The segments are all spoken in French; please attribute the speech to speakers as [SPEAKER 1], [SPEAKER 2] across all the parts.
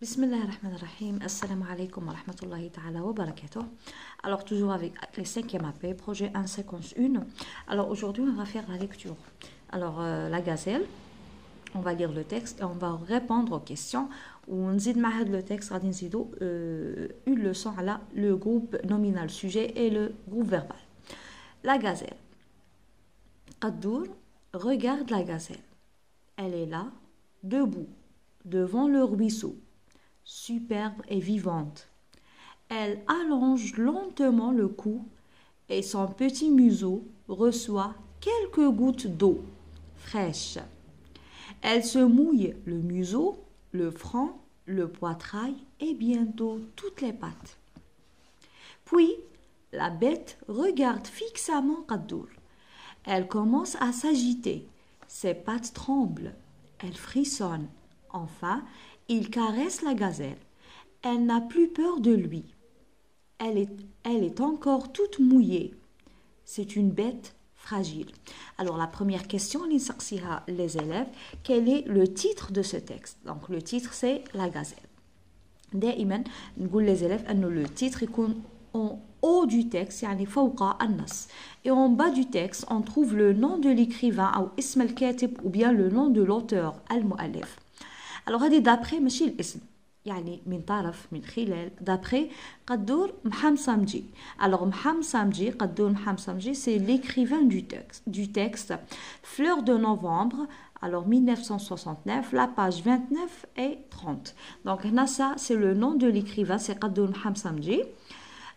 [SPEAKER 1] Bismillah ar-Rahman ar-Rahim. Assalamu alaikum wa rahmatullahi ta'ala wa barakatuh. Alors, toujours avec les cinquièmes AP, projet 1 séquence 1. Alors, aujourd'hui, on va faire la lecture. Alors, euh, la gazelle, on va lire le texte et on va répondre aux questions. On dit le texte, on euh, une leçon à le groupe nominal sujet et le groupe verbal. La gazelle. Qaddour regarde la gazelle. Elle est là, debout, devant le ruisseau superbe et vivante. Elle allonge lentement le cou et son petit museau reçoit quelques gouttes d'eau fraîche. Elle se mouille le museau, le front, le poitrail et bientôt toutes les pattes. Puis, la bête regarde fixement Kaddour. Elle commence à s'agiter. Ses pattes tremblent. Elle frissonne. Enfin, il caresse la gazelle. Elle n'a plus peur de lui. Elle est, elle est encore toute mouillée. C'est une bête fragile. Alors la première question, les élèves, quel est le titre de ce texte Donc le titre c'est la gazelle. دائما نقول les élèves que le titre est en haut du texte يعني فوق النص et en bas du texte on trouve le nom de l'écrivain ou اسم الكاتب ou bien le nom de l'auteur المؤلف الوغ هذه دابخي ماشي الاسم يعني من طرف من خلال دابخي قدور محمد سامجي الوغ محمد سامجي قدور محمد سامجي سي l'écrivain du texte du texte Fleur de novembre alors 1969 la page 29 et 30 donc هنا ça c'est le nom de l'écrivain c'est قدور محمد سامجي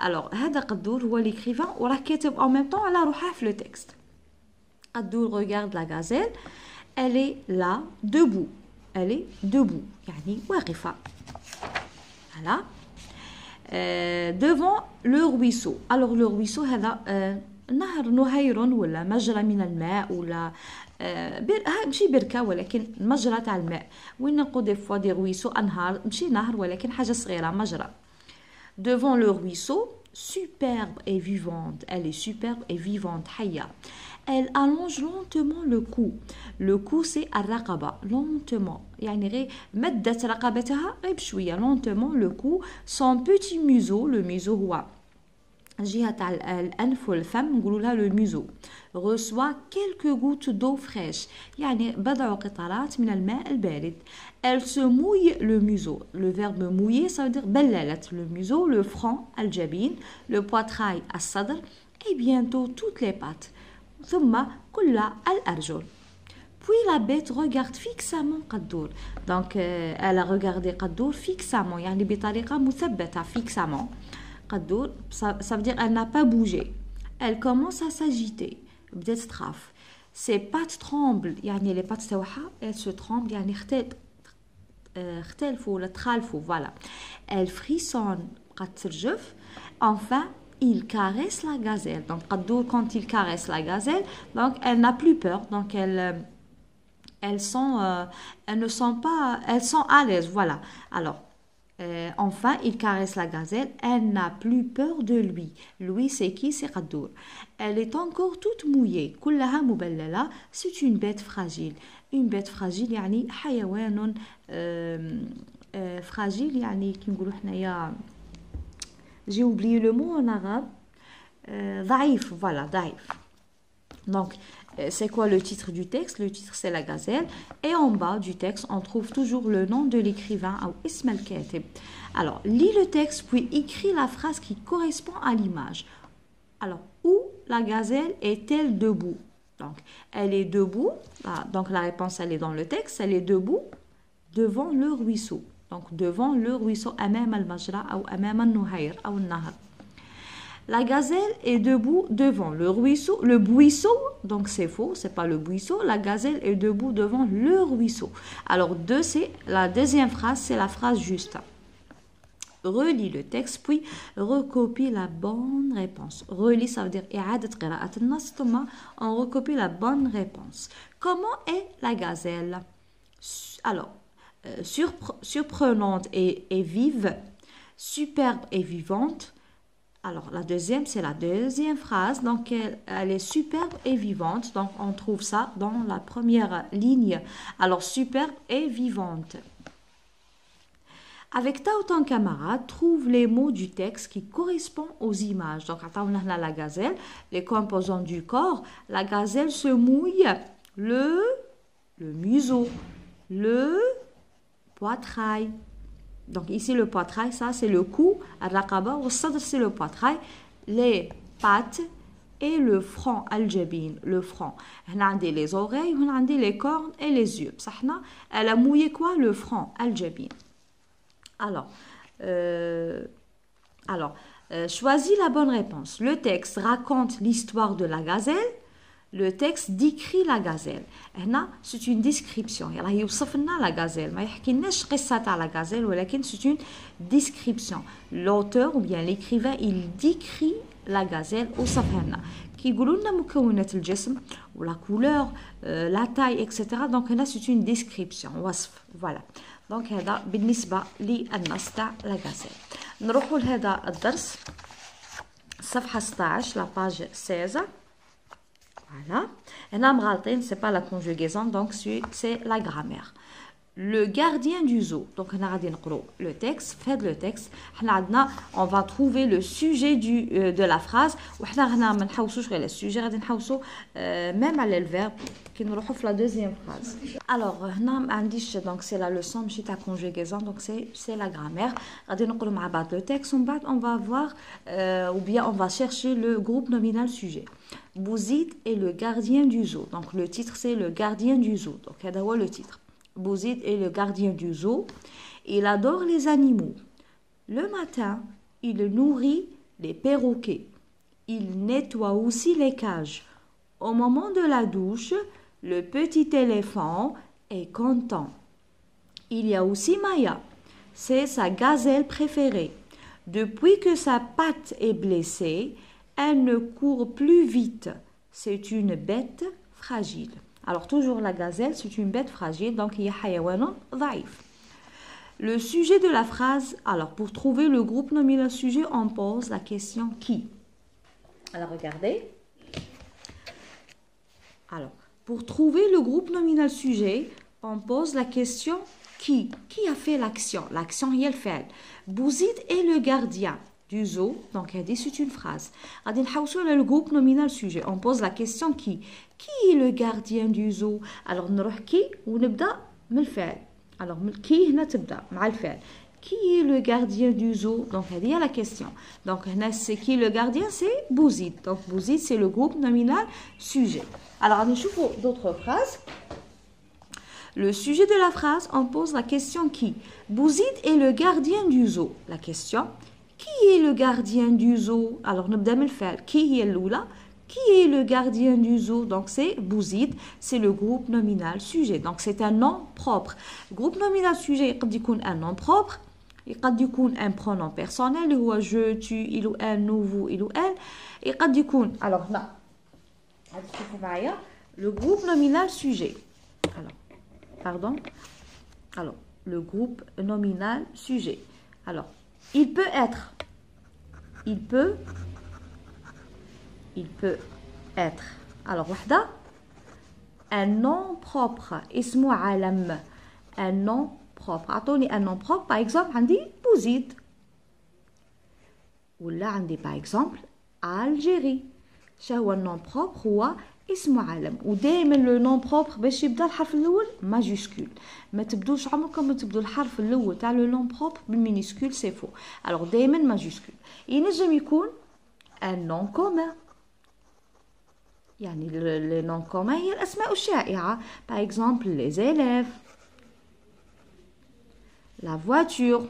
[SPEAKER 1] alors هذا قدور هو l'écrivain وراه كاتب en même temps على روحه في le texte قدور regarde la gazelle elle est là debout Elle est debout يعني واقفة voilà. Euh, devant le ruisseau. Alors le ruisseau هذا euh, نهر نهير ولا مجرى من الماء ولا آه ماشي بركة ولكن مجرى تاع الماء. وين نقول دي فوا دي رويسو أنهار؟ ماشي نهر ولكن حاجة صغيرة مجرى. Devant le ruisseau superbe et vivante. Elle est superbe et vivante حية. elle allonge lentement le cou le cou c'est الرقبة lentement يعني غير مدت رقبتها غير بشوية lentement le cou son petit museau le museau هو جهة تاع الأنف والفم نقولوا لها لو ميزو reçoit quelques gouttes d'eau fraîche يعني بضع قطرات من الماء البارد elle se mouille le museau le verbe mouiller ça veut dire بللت le museau le front الجبين le poitrail الصدر et bientôt toutes les pattes ثم كل الأرجل Puis la bête regarde fixement Qaddour. Donc, euh, elle a regardé Qaddour fixement, يعني بطريقة مثبتة fixement. Qaddour, ça, ça veut dire elle n'a pas bougé. Elle commence à s'agiter. بدات تخاف. Ses pattes tremblent, يعني les pattes تاعها elles se tremblent, يعني اختلفوا ولا تخالفوا, voilà. Elle frissonne, قد ترجف. Enfin, il caresse la gazelle. Donc, quand il caresse la gazelle, donc elle n'a plus peur. Donc, elle, euh, elles, sont, euh, elles ne sont pas, elles sont à l'aise. Voilà. Alors, euh, enfin, il caresse la gazelle. Elle n'a plus peur de lui. Lui, c'est qui C'est Qaddour. Elle est encore toute mouillée. كلها مبللة. C'est une bête fragile. Une bête fragile, يعني حيوان fragile, يعني كي نقولوا حنايا j'ai oublié le mot en arabe. Euh, daif, voilà, daif. Donc, euh, c'est quoi le titre du texte? Le titre, c'est la gazelle. Et en bas du texte, on trouve toujours le nom de l'écrivain, ou ism al-katib. Alors, lis le texte, puis écris la phrase qui correspond à l'image. Alors, où la gazelle est-elle debout? Donc, elle est debout. Ah, donc, la réponse, elle est dans le texte. Elle est debout devant le ruisseau Donc devant le ruisseau أمام المجرى أو أمام النهير أو النهر. La gazelle est debout devant le ruisseau, le buisson, donc c'est faux, c'est pas le buisson. La gazelle est debout devant le ruisseau. Alors deux, c'est la deuxième phrase, c'est la phrase juste. Relis le texte, puis recopie la bonne réponse. Relis, ça veut dire on recopie la bonne réponse. Comment est la gazelle Alors, euh, surprenante et, vive, superbe et vivante. Alors la deuxième, c'est la deuxième phrase. Donc elle, est superbe et vivante. Donc on trouve ça dans la première ligne. Alors superbe et vivante. Avec ta ou ton camarade, trouve les mots du texte qui correspondent aux images. Donc, on a la gazelle, les composants du corps. La gazelle se mouille le, le museau, le poitrail. Donc, ici, le poitrail, ça, c'est le cou. Al-raqaba, c'est le poitrail. Les pattes et le front al-jabin, le front. On a les oreilles, on a les cornes et les yeux. Elle a mouillé quoi? Le front al-jabin. Alors, euh, alors euh, choisis la bonne réponse. Le texte raconte l'histoire de la gazelle Le texte décrit la gazelle. c'est une description. Il a la gazelle. Mais il la gazelle, c'est une description. L'auteur ou bien l'écrivain, il décrit la gazelle وصفها qui يقولوا لنا مكونات الجسم la couleur euh, la taille etc donc là c'est une description وصف voilà دونك هذا بالنسبه للنص تاع لا غازيل نروحوا لهذا الدرس صفحه 16 لا باج 16 voilà. Et là, c'est pas la conjugaison, donc c'est la grammaire le gardien du zoo. Donc, le texte, fait le texte. On va trouver le sujet du, euh, de la phrase. Le sujet, euh, même à le verbe, qui nous retrouve la deuxième phrase. Alors, donc c'est la leçon de la conjugaison, donc c'est la grammaire. On va le texte, on va voir, euh, ou bien on va chercher le groupe nominal sujet. Bouzid est le gardien du zoo. Donc, le titre, c'est le gardien du zoo. Donc, le titre. Bouzid est le gardien du zoo. Il adore les animaux. Le matin, il nourrit les perroquets. Il nettoie aussi les cages. Au moment de la douche, le petit éléphant est content. Il y a aussi Maya. C'est sa gazelle préférée. Depuis que sa patte est blessée, elle ne court plus vite. C'est une bête fragile. Alors toujours la gazelle, c'est une bête fragile, donc il y a hayawan dhaif. Le sujet de la phrase, alors pour trouver le groupe nominal sujet, on pose la question qui? Alors regardez. Alors, pour trouver le groupe nominal sujet, on pose la question qui? Qui a fait l'action? L'action, il fait. Bouzid est le gardien du zoo. Donc, c'est une phrase. le groupe nominal sujet. On pose la question qui Qui est le gardien du zoo? Alors, on qui ou Alors, qui Qui est le gardien du zoo? Donc, il y a la question. Donc, c'est qui le gardien? C'est Bouzid. Donc, Bouzid, c'est le groupe nominal sujet. Alors, on trouve d'autres phrases. Le sujet de la phrase, on pose la question qui? Bouzid est le gardien du zoo. La question, est le gardien du zoo? Alors, nous le faire. Qui est l'oula Qui est le gardien du zoo? Donc, c'est Bouzid, c'est le groupe nominal sujet. Donc, c'est un nom propre. Groupe nominal sujet, il un nom propre. Il peut un pronom personnel, ou je, tu, il ou elle, nous, vous, il ou elle. Il peut alors là, le groupe nominal sujet. Alors, pardon. Alors, le groupe nominal sujet. Alors, il peut être. Il peut. Il peut être. Alors, wahda. Un nom propre. Ismu alam. Un nom propre. Attendez, un nom propre. Par exemple. Ou là, on dit par exemple Algérie. C'est un nom propre. Ou اسمه علم ودائما لو نون بروبر باش يبدا الحرف الاول ماجيسكول ما تبدوش عمركم ما تبدو الحرف الاول تاع لو نون بروبر بالمينيسكول سي فو الوغ دائما ماجيسكول ينجم يكون ان نون كومان يعني لي نون كومان هي الاسماء الشائعه باغ اكزومبل لي زيليف لا فواتور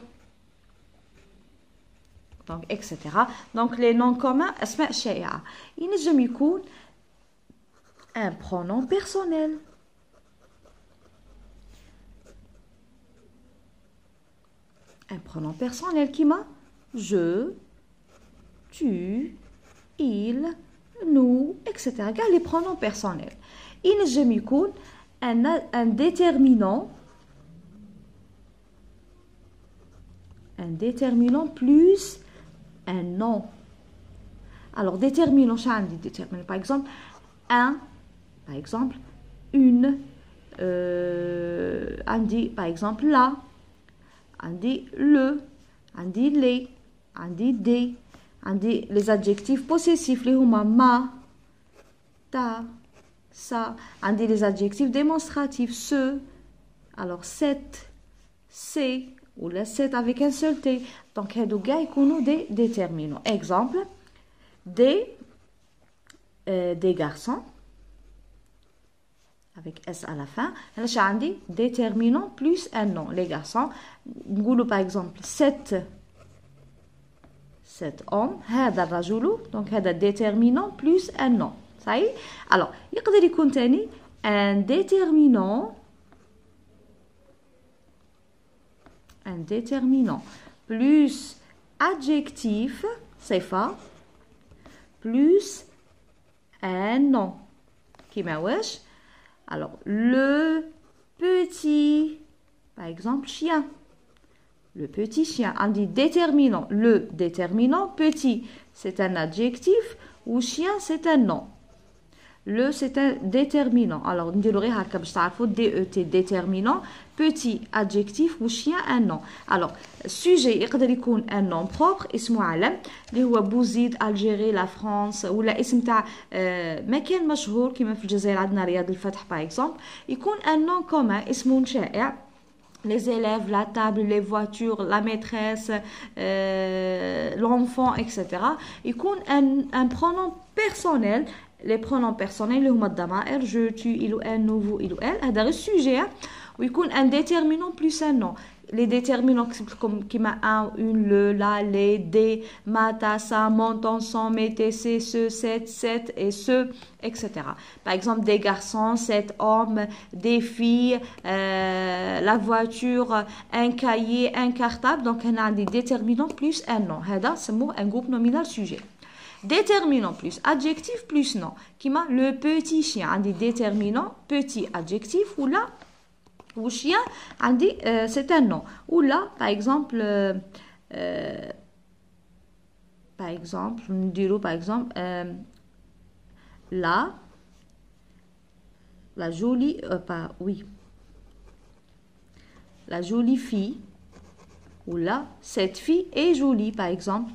[SPEAKER 1] دونك اكسيتيرا دونك لي نون كومان اسماء شائعه ينجم يكون un pronom personnel. Un pronom personnel qui m'a je, tu, il, nous, etc. Regarde les pronoms personnels. Il j'aime un, un déterminant un déterminant plus un nom. Alors, déterminant, déterminant. Par exemple, un par exemple, une. Euh, on dit par exemple la. On dit le. On dit les. On dit des. On dit les adjectifs possessifs. Les huma ma. Ta. Ça. On dit les adjectifs démonstratifs. Ce. Alors cette. C'est. Ou la 7 avec un seul T. Donc, nous des déterminants. Exemple, des, euh, des garçons avec S à la fin. Là, j'ai déterminant plus un nom. Les garçons, نقولوا par exemple 7 cet homme هذا الرجل donc هذا déterminant plus un nom ça y est alors يقدر يكون ثاني un déterminant un déterminant plus adjectif صفة plus un nom كيما واش Alors, le petit, par exemple, chien. Le petit chien. On dit déterminant. Le déterminant, petit, c'est un adjectif ou chien, c'est un nom. Le, c'est un déterminant. Alors, on dit DET, déterminant, petit adjectif ou chien, un nom. Alors, sujet, يقدر يكون un nom propre, اسمه علم, اللي هو بوزيد, Algérie, la France, ولا اسم تاع مكان مشهور كما في الجزائر عندنا رياض الفتح par exemple, يكون un nom commun, اسمه شائع, les élèves, la table, les voitures, la maîtresse, euh, l'enfant, etc. Il un, un pronom personnel les pronoms personnels اللي هما الضمائر je tu il ou elle nous vous il ou elle هذا غير sujet ويكون un déterminant plus un nom les déterminants comme qui m'a un, une, le, la, les, des, ma, ta, sa, mon, ton, son, mes, tes, c'est, ce, cette, cette et ce, etc. Par exemple, des garçons, sept hommes, des filles, euh, la voiture, un cahier, un cartable. Donc, on a des déterminants plus un nom. C'est un groupe nominal sujet. Déterminant plus adjectif plus nom. Qui m'a le petit chien. On dit déterminant, petit adjectif ou là, ou chien, on dit euh, c'est un nom. Ou là, par exemple, euh, euh, par exemple, nous dirons par exemple, là, la jolie, pas, oui, la jolie fille, ou là, cette fille est jolie, par exemple.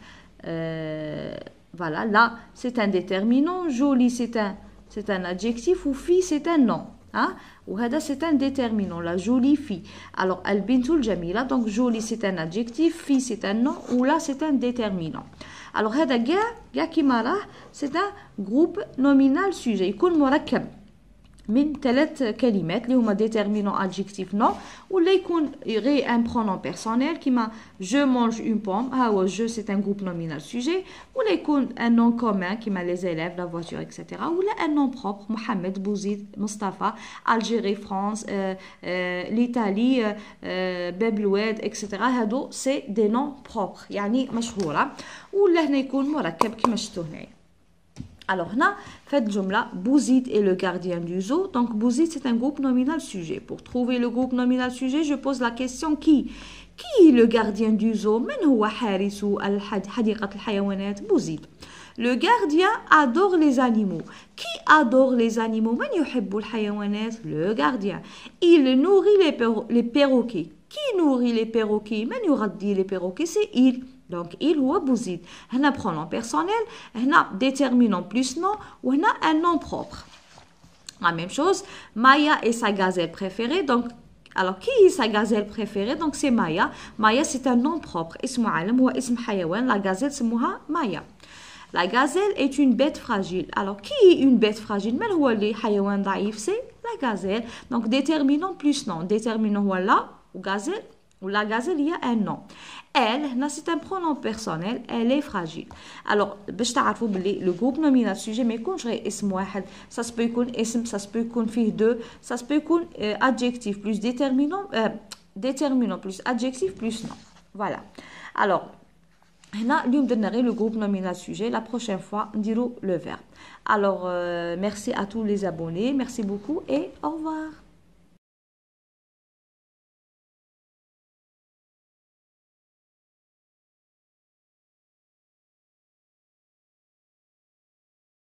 [SPEAKER 1] Voilà, là, c'est un déterminant. Joli, c'est un, c'est un adjectif. Ou fille, c'est un nom. Hein? Ou c'est un déterminant. La jolie fille. Alors, al-bintul jamila. Donc, jolie, c'est un adjectif. Fille, c'est un nom. Ou là, c'est un déterminant. Alors, hada, ga, c'est un groupe nominal sujet. Il من ثلاث كلمات اللي هما déterminant adjectif non ولا يكون غير un pronom personnel كيما je mange une pomme ها هو je c'est un groupe nominal sujet ولا يكون un nom commun كيما les élèves la voiture etc ولا un nom propre محمد بوزيد مصطفى Algérie France euh, euh, l'Italie euh, باب الواد etc هادو c'est des noms propres يعني مشهورة ولا هنا يكون مركب كيما شفتوا هنايا alors, là, faites jumla, Bouzid est le gardien du zoo. Donc, Bouzid, c'est un groupe nominal sujet. Pour trouver le groupe nominal sujet, je pose la question qui? Qui est le gardien du zoo? Le gardien adore les animaux. Qui adore les animaux? Le gardien. Il nourrit les, perroquets. Qui nourrit les perroquets? Les perroquets C'est il. Donc, il ou bouzid. On a pronom personnel, on a déterminant plus nom, ou on a un nom propre. La même chose, Maya est sa gazelle préférée. Donc, alors, qui est sa gazelle préférée? Donc, c'est Maya. Maya, c'est un nom propre. La gazelle, c'est Maya. La gazelle est une bête fragile. Alors, qui est une bête fragile? Mais le hayawan daif, c'est la gazelle. Donc, déterminant plus nom. Déterminant voilà, ou gazelle, ou la gazelle, il y a un nom. Elle, c'est un pronom personnel, elle est fragile. Alors, le groupe nominal sujet, mais quand je ça se peut être ism, ça se peut être deux, ça peut être euh, adjectif plus déterminant, euh, déterminant plus adjectif plus nom. Voilà. Alors, le groupe nominal sujet, la prochaine fois, on dira le verbe. Alors, euh, merci à tous les abonnés, merci beaucoup et au revoir.